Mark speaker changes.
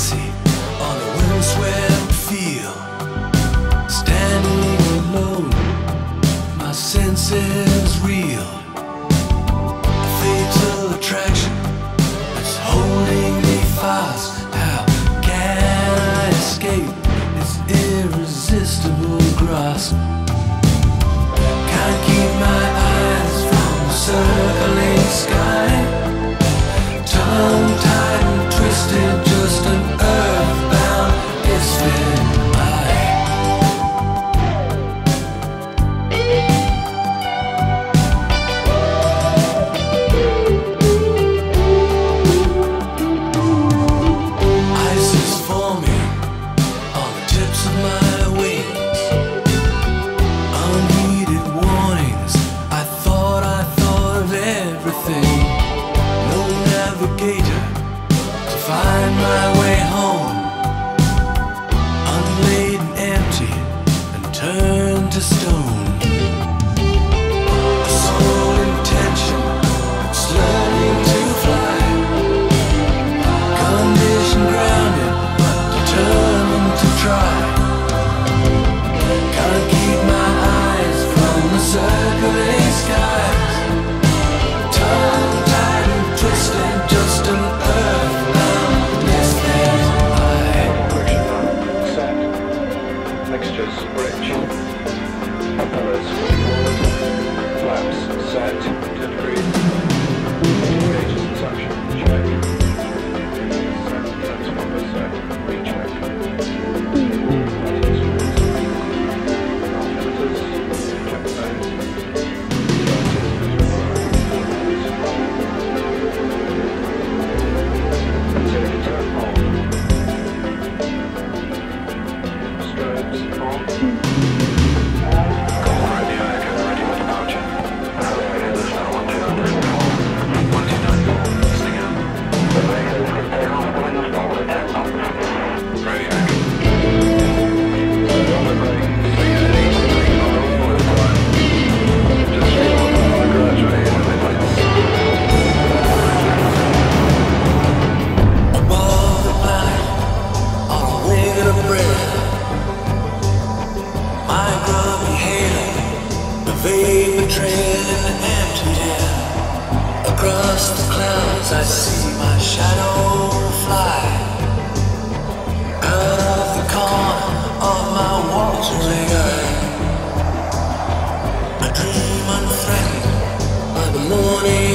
Speaker 1: fancy on a windswept field. Standing alone, my senses reel. A Fatal attraction is holding me fast. How can I escape its irresistible grasp? trail in the empty air. Across the clouds I see my shadow fly. Out of the corner of my watering eye. I dream unthreatened by the morning.